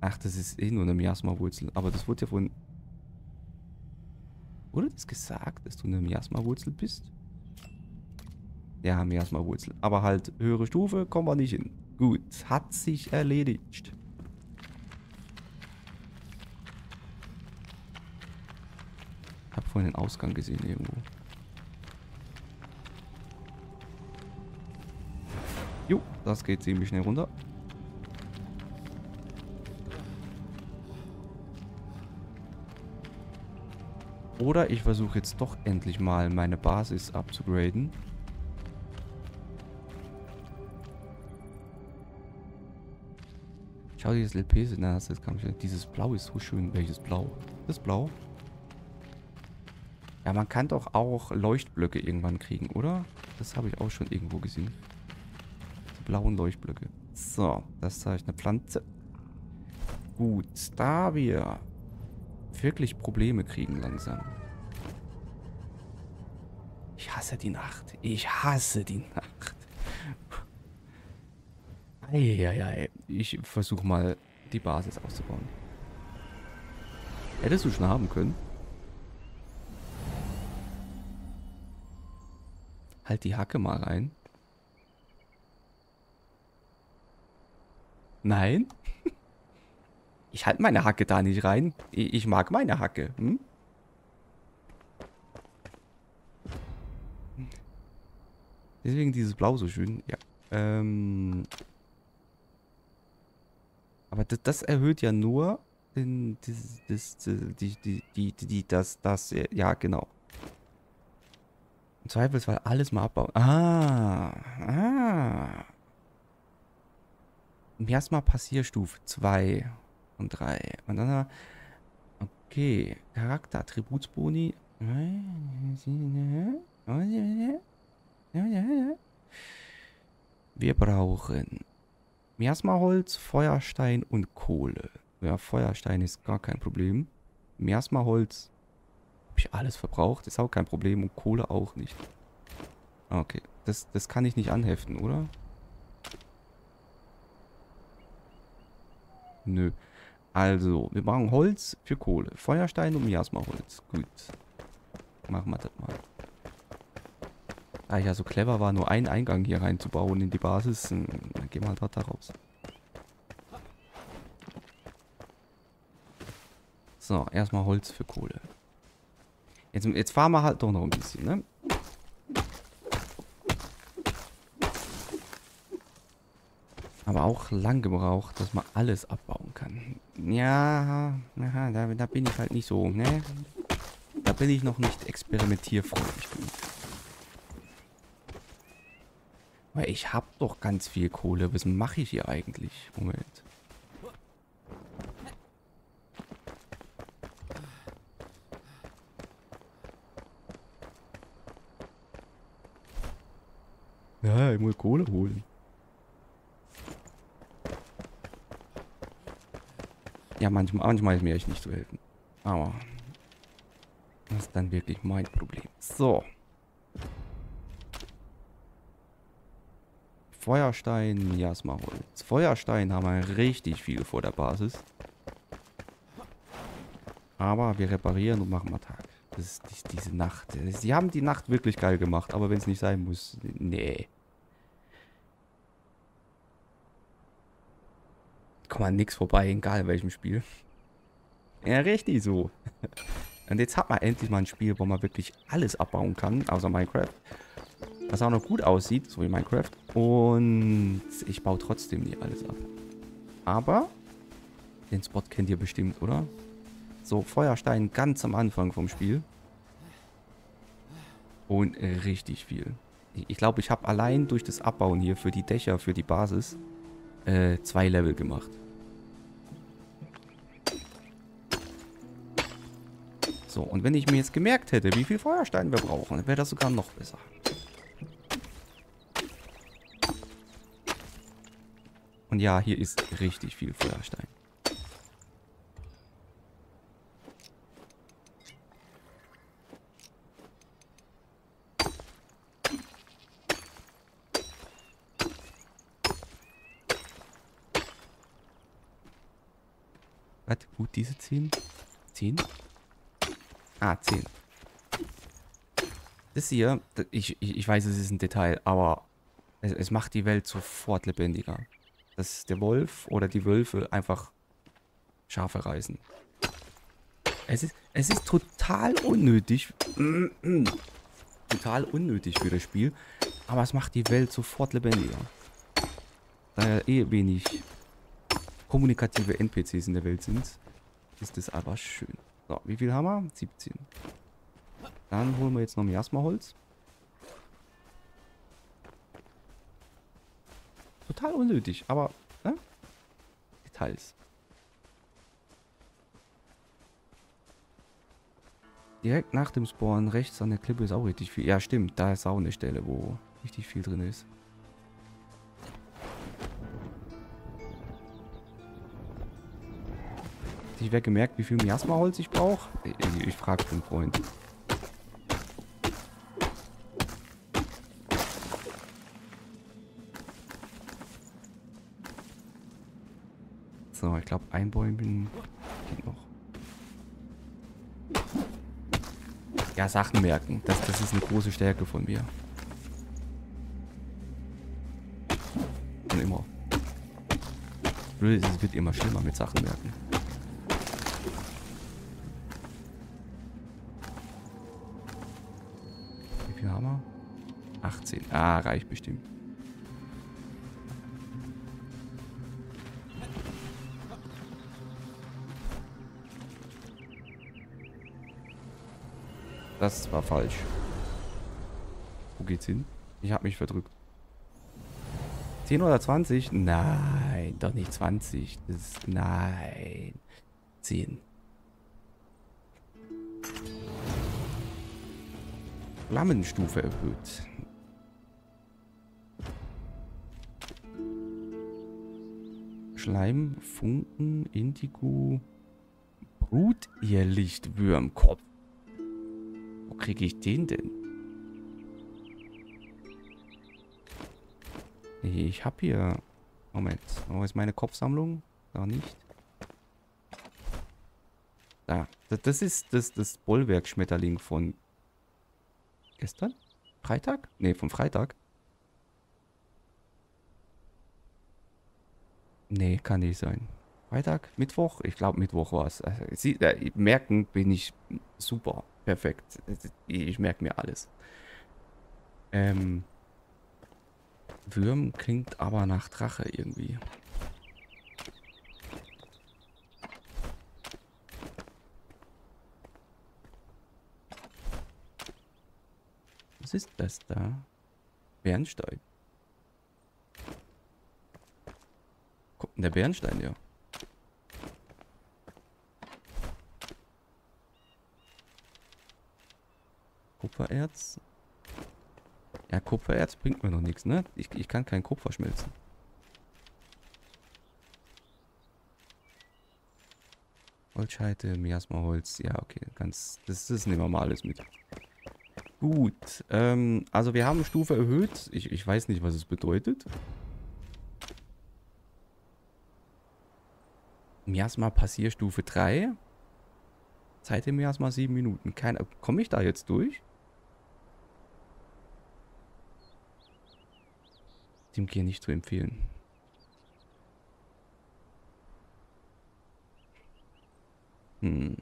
Ach, das ist eh nur eine Miasma-Wurzel. Aber das wurde ja von... Wurde das gesagt, dass du eine Miasma-Wurzel bist? Ja, Miasma-Wurzel. Aber halt höhere Stufe kommen wir nicht hin. Gut, hat sich erledigt. Ich habe vorhin den Ausgang gesehen irgendwo. Jo, das geht ziemlich schnell runter. Oder ich versuche jetzt doch endlich mal meine Basis abzugraden. Schau dir das LP an. Das kann ich, dieses Blau ist so schön. Welches Blau? Das Blau? Ja, man kann doch auch Leuchtblöcke irgendwann kriegen, oder? Das habe ich auch schon irgendwo gesehen. Die blauen Leuchtblöcke. So, das zeige ich eine Pflanze. Gut, da wir wirklich Probleme kriegen langsam. Ich hasse die Nacht. Ich hasse die Nacht. Eieiei. Ich versuche mal die Basis auszubauen. Hättest du schon haben können. Halt die Hacke mal rein. Nein? Ich halte meine Hacke da nicht rein. Ich mag meine Hacke. Hm? Deswegen dieses Blau so schön. Ja. Ähm. Aber das, das erhöht ja nur den, das, das, die, die, die, die, das, das, ja, genau. Im Zweifelsfall alles mal abbauen. Ah, ah. Miasma Passierstufe 2 und 3. Und dann, okay, Charakter, Attributsboni. Wir brauchen Miasmaholz, Feuerstein und Kohle. Ja, Feuerstein ist gar kein Problem. Miasmaholz habe ich alles verbraucht, ist auch kein Problem. Und Kohle auch nicht. Okay, das, das kann ich nicht anheften, oder? Nö. Also, wir brauchen Holz für Kohle. Feuerstein und Miasmaholz. Gut. Machen wir das mal. Ich ja so clever war, nur einen Eingang hier reinzubauen in die Basis, dann gehen wir halt da raus. So, erstmal Holz für Kohle. Jetzt, jetzt fahren wir halt doch noch ein bisschen, ne? Aber auch lang gebraucht, dass man alles abbauen. Ja, aha, da, da bin ich halt nicht so, ne? Da bin ich noch nicht experimentierfreundlich. Weil ich habe doch ganz viel Kohle. Was mache ich hier eigentlich? Moment. Ja, ich muss Kohle holen. Ja, manchmal, manchmal ist mir echt nicht zu helfen. Aber das ist dann wirklich mein Problem. So. Feuerstein, Miasma-Holz. Feuerstein haben wir richtig viel vor der Basis. Aber wir reparieren und machen mal Tag. Das ist die, diese Nacht. Sie haben die Nacht wirklich geil gemacht, aber wenn es nicht sein muss, nee. Komm mal nix vorbei, egal welchem Spiel. Ja, richtig so. Und jetzt hat man endlich mal ein Spiel, wo man wirklich alles abbauen kann, außer Minecraft. Was auch noch gut aussieht, so wie Minecraft. Und ich baue trotzdem nie alles ab. Aber den Spot kennt ihr bestimmt, oder? So, Feuerstein ganz am Anfang vom Spiel. Und äh, richtig viel. Ich glaube, ich habe allein durch das Abbauen hier für die Dächer, für die Basis, äh, zwei Level gemacht. So, und wenn ich mir jetzt gemerkt hätte, wie viel Feuerstein wir brauchen, dann wäre das sogar noch besser. Und ja, hier ist richtig viel Feuerstein. Warte, gut, diese 10. 10? Ah, 10. Das hier, ich, ich, weiß, es ist ein Detail, aber es, es macht die Welt sofort lebendiger. Dass der Wolf oder die Wölfe einfach Schafe reißen. Es ist, es ist total unnötig. total unnötig für das Spiel. Aber es macht die Welt sofort lebendiger. Da ja eh wenig kommunikative NPCs in der Welt sind, ist das aber schön. So, wie viel haben wir? 17. Dann holen wir jetzt noch Miasma-Holz. Total unnötig, aber ne? Details. Direkt nach dem Spawn rechts an der Klippe ist auch richtig viel. Ja, stimmt. Da ist auch eine Stelle, wo richtig viel drin ist. Ich werde gemerkt, wie viel Miasma-Holz ich brauche. Ich, ich, frage den Freund. So, ich glaube, ein Bäumchen geht noch. Ja, Sachen merken. Das, das ist eine große Stärke von mir. Und immer. Es wird immer schlimmer mit Sachen merken. Ah, reicht bestimmt. Das war falsch. Wo geht's hin? Ich habe mich verdrückt. 10 oder 20? Nein, doch nicht 20. Das ist, nein. 10. Flammenstufe erhöht. Schleim, Funken, Indigo, Brutirrlichtwürmkopf kriege ich den denn? Ich habe hier... Moment. Wo ist meine Kopfsammlung? Da nicht. Da. Das ist das, das Bollwerk-Schmetterling von... Gestern? Freitag? Ne, vom Freitag. Nee, kann nicht sein. Freitag? Mittwoch? Ich glaube, Mittwoch war es. Also, äh, merken, bin ich super. Perfekt. Ich merke mir alles. Ähm. Würm klingt aber nach Drache irgendwie. Was ist das da? Bernstein. Kommt denn der Bernstein, ja? Kupfererz. Ja, Kupfererz bringt mir noch nichts, ne? Ich, ich kann kein Kupfer schmelzen. Holzscheite, Miasma-Holz. Ja, okay. Ganz, das, das nehmen wir mal alles mit. Gut. Ähm, also wir haben Stufe erhöht. Ich, ich weiß nicht, was es bedeutet. Miasma Passierstufe 3. Zeit im Miasma 7 Minuten. Komme ich da jetzt durch? Steamgear nicht zu empfehlen. Hm.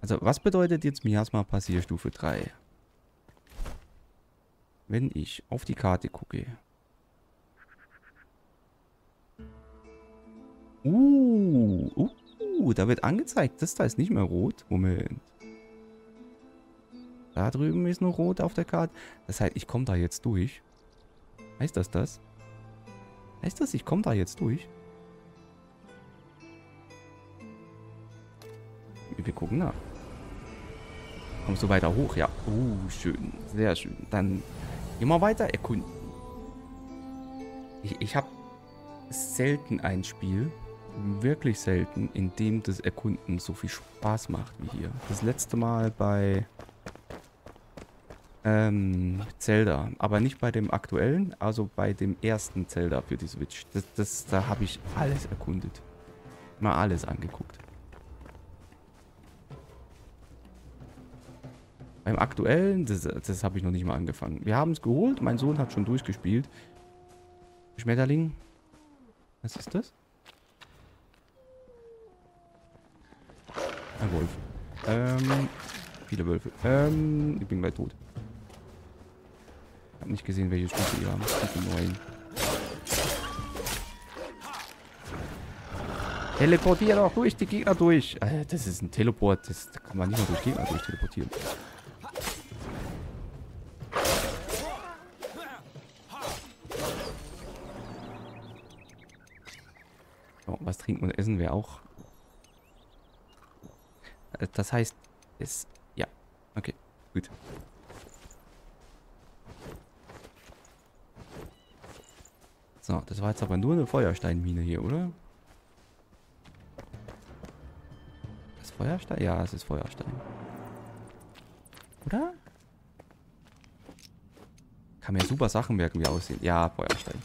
Also, was bedeutet jetzt Miasma Passierstufe 3? Wenn ich auf die Karte gucke. Uh, uh, da wird angezeigt. Das da ist nicht mehr rot. Moment. Da drüben ist nur rot auf der Karte. Das heißt, ich komme da jetzt durch. Heißt das das? Heißt das, ich komme da jetzt durch? Wir gucken nach. Kommst du weiter hoch? Ja. Oh, schön. Sehr schön. Dann immer weiter erkunden. Ich, ich habe selten ein Spiel, wirklich selten, in dem das Erkunden so viel Spaß macht wie hier. Das letzte Mal bei ähm, Zelda, aber nicht bei dem aktuellen, also bei dem ersten Zelda für die Switch. Das, das, da habe ich alles erkundet. Mal alles angeguckt. Beim aktuellen, das, das habe ich noch nicht mal angefangen. Wir haben es geholt, mein Sohn hat schon durchgespielt. Schmetterling. Was ist das? Ein Wolf. Ähm, viele Wölfe. Ähm, ich bin gleich tot. Habe nicht gesehen, welche Stufe wir haben. Stufe 9. Teleportier doch durch die Gegner durch. Äh, das ist ein Teleport. Das, da kann man nicht mal durch Gegner durch teleportieren. Was trinken und essen wäre auch. Äh, Das heißt, es. Ja. Okay, gut. So, das war jetzt aber nur eine Feuersteinmine hier, oder? Das Feuerstein? Ja, es ist Feuerstein. Oder? Kann mir super Sachen merken, wie aussehen. Ja, Feuerstein.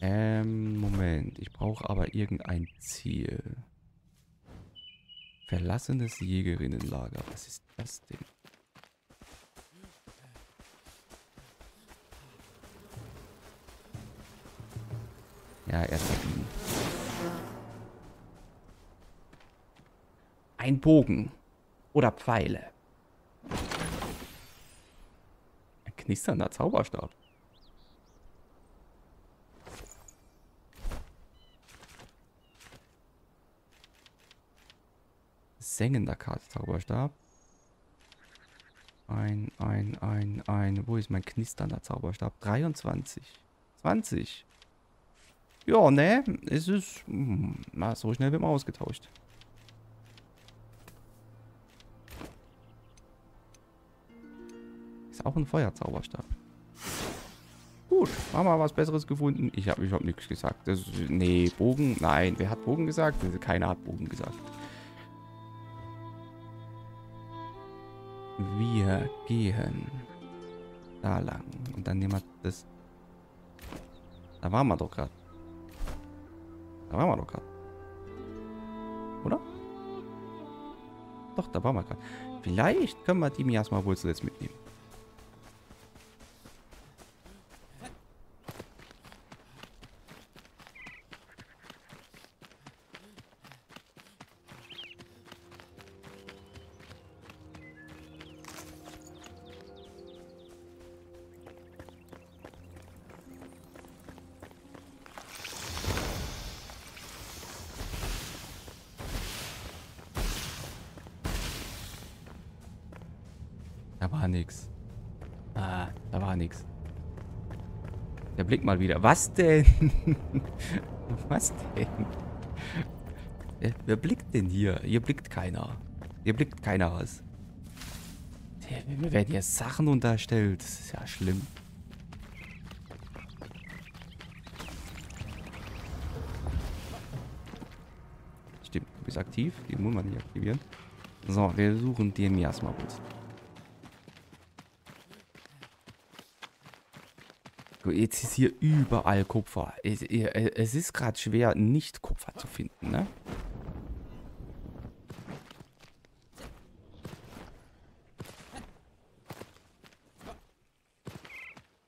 Ähm, Moment. Ich brauche aber irgendein Ziel. Verlassenes Jägerinnenlager. Was ist das denn? Ja, erstmal ihn. Ein Bogen. Oder Pfeile. Ein knisternder Zauberstab. Sengender Karte Zauberstab. Ein, ein, ein, ein. Wo ist mein knisternder Zauberstab? 23. 20. Ja, ne? Es ist. hm, Na, so schnell wird man ausgetauscht. Ist auch ein Feuerzauberstab. Gut, haben wir was Besseres gefunden. Ich habe ich hab nichts gesagt. Das, nee, Bogen. Nein, wer hat Bogen gesagt? Keiner hat Bogen gesagt. Wir gehen da lang. Und dann nehmen wir das. Da waren wir doch gerade. Da waren wir doch gerade. Oder? Doch, da waren wir gerade. Vielleicht können wir die Miasma-Wurzel jetzt mitnehmen. Ah, da war nix. Der Blick mal wieder. Was denn? Was denn? Wer, wer blickt denn hier? Hier blickt keiner. Hier blickt keiner was. Mir werden hier Sachen unterstellt. Das ist ja schlimm. Stimmt, du bist aktiv. Die muss man nicht aktivieren. So, wir suchen den Miasma-Bus. Gut, Jetzt ist hier überall Kupfer. Es, es ist gerade schwer, nicht Kupfer zu finden, ne?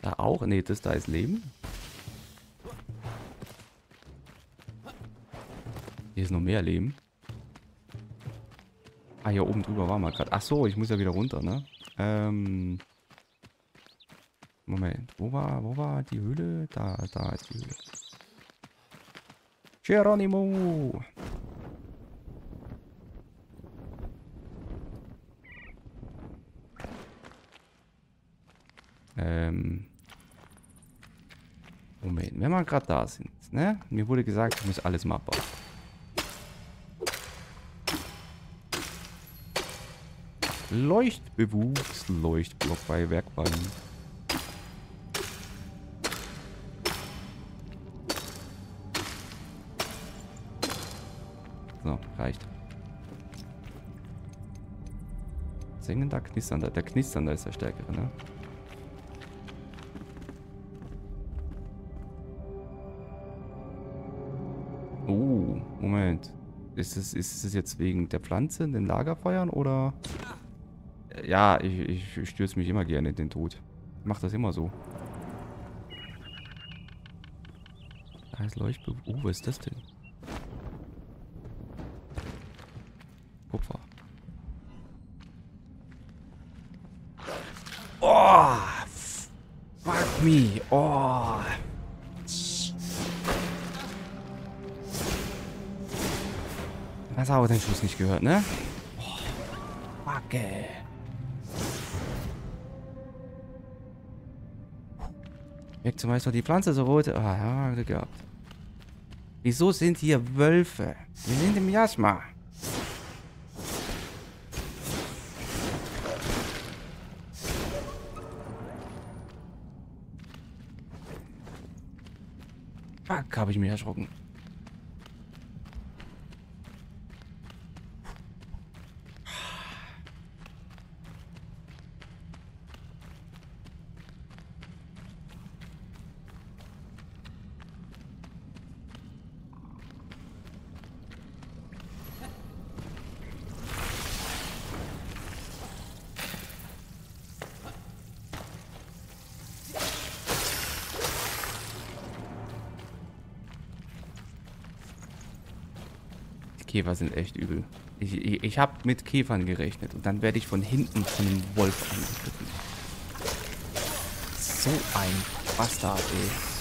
Da auch? Ne, das da ist Leben. Hier ist noch mehr Leben. Ah, hier oben drüber waren wir gerade. Ach so, ich muss ja wieder runter, ne? Ähm... Moment, wo war, wo war die Höhle? Da, da ist die Höhle. Geronimo! Ähm. Moment, wenn wir gerade da sind, ne? Mir wurde gesagt, ich muss alles mal abbauen. Leuchtbewuchs, Leuchtblock bei Werkbank. So, reicht. Singender, knisternder. Der knisternder ist der stärkere, ne? Oh, Moment. Ist es, ist es jetzt wegen der Pflanze, den Lagerfeuern oder... Ja, ich, ich stürze mich immer gerne in den Tod. Ich mach das immer so. Da ist Leuchtbe... Oh, was ist das denn? Kupfer. Oh! Fuck me! Oh! Das habe den Schuss nicht gehört, ne? Oh, fuck, ey. Weg zum Meister die Pflanze so rot. Ah, ja, Glück gehabt. Wieso sind hier Wölfe? Wir sind im Jasma. Habe ich mich erschrocken. Käfer sind echt übel. Ich, ich, ich habe mit Käfern gerechnet und dann werde ich von hinten von einem Wolf angegriffen. So ein Bastard, ey.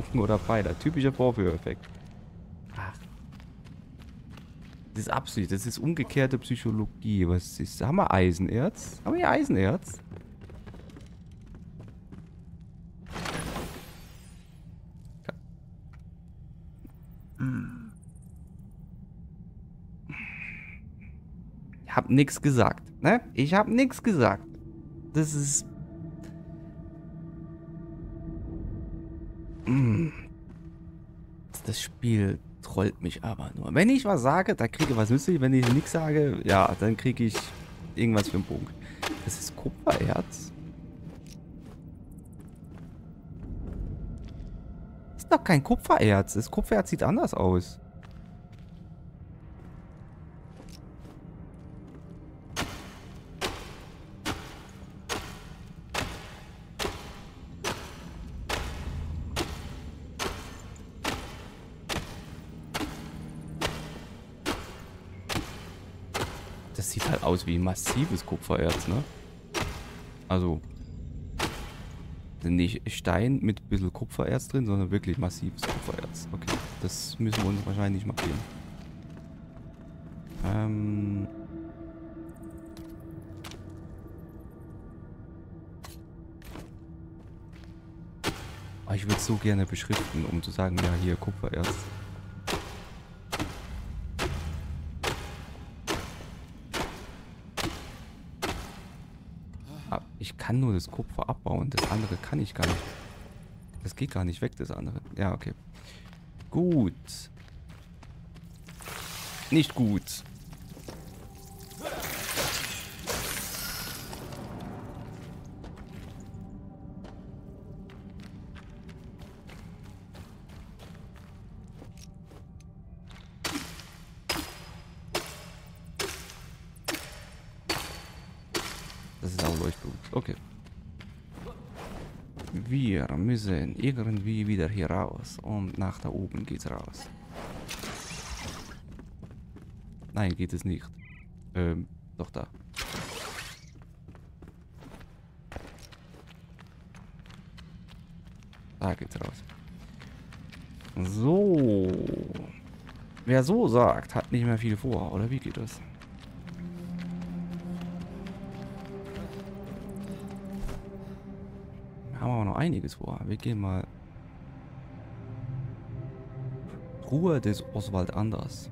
Bogen oder Pfeiler. Typischer Vorführeffekt. Das ist Absicht. Das ist umgekehrte Psychologie. Was ist... Haben wir Eisenerz? Haben wir hier Eisenerz? Ich hab nichts gesagt, ne? Ich hab nichts gesagt. Das ist Das Spiel trollt mich aber nur. Wenn ich was sage, dann kriege ich was nützlich. Wenn ich nichts sage, ja, dann kriege ich irgendwas für einen Punkt. Das ist Kupfererz. Das ist doch kein Kupfererz. Das Kupfererz sieht anders aus. Aus wie massives Kupfererz, ne? Also, nicht Stein mit ein bisschen Kupfererz drin, sondern wirklich massives Kupfererz. Okay, das müssen wir uns wahrscheinlich markieren. Ähm... Ah, ich würde es so gerne beschriften, um zu sagen, ja, hier Kupfererz. Kann nur das Kupfer abbauen. Das andere kann ich gar nicht. Das geht gar nicht weg, das andere. Ja, okay. Gut. Nicht gut. Müssen irgendwie wieder hier raus. Und nach da oben geht's raus. Nein, geht es nicht. Ähm, doch da. Da geht's raus. So. Wer so sagt, hat nicht mehr viel vor, oder wie geht das? Einiges vor. Wir gehen mal... Ruhe des Oswald Anders.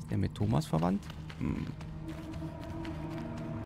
Ist der mit Thomas verwandt? Hm.